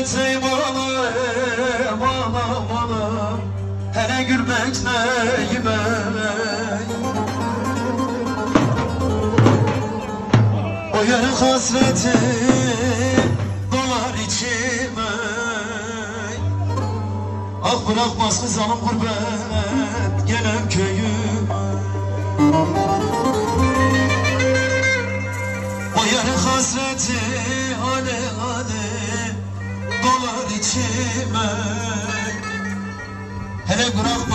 Gülmekle bana bana bana Hele gülmekle O yarın hasreti dolar içime. Ah bırakmaz kızanım gurbet gelem köyüme. O yarın hasreti başıma Hele kurak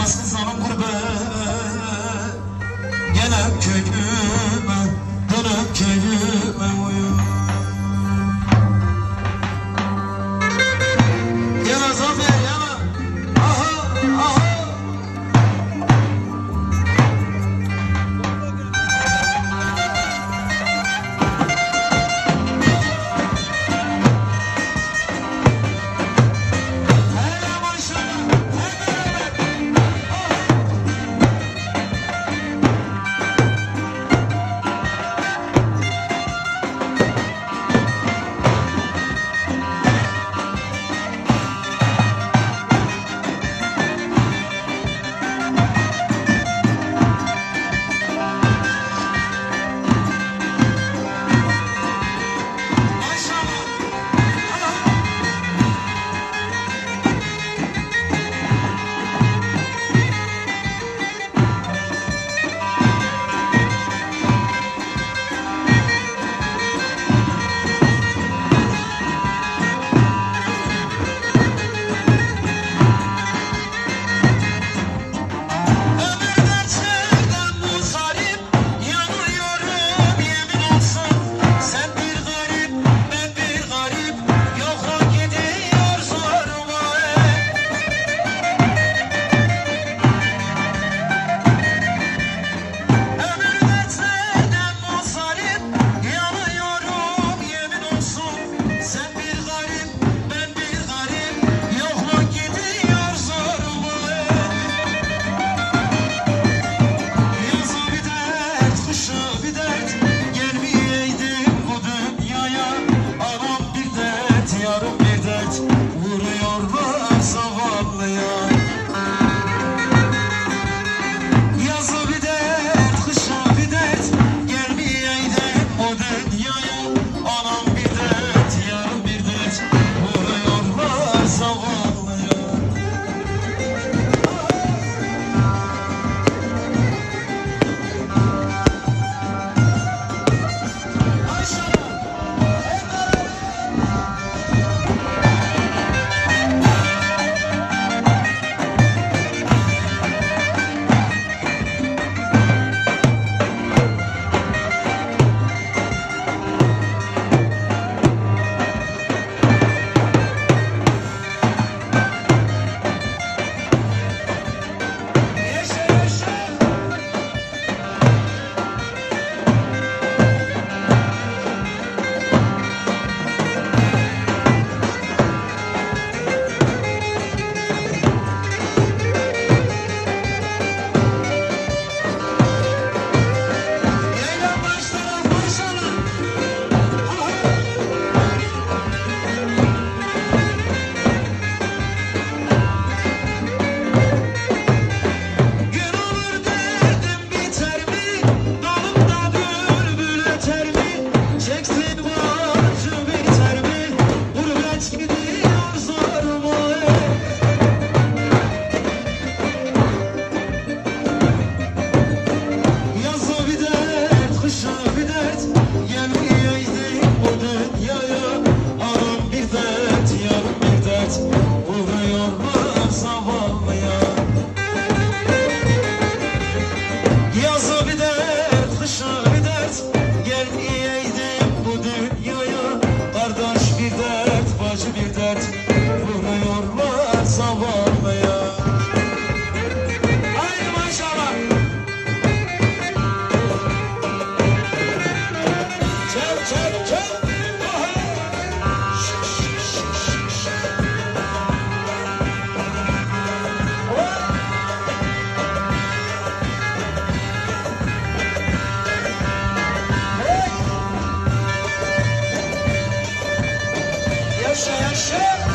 chega, chega.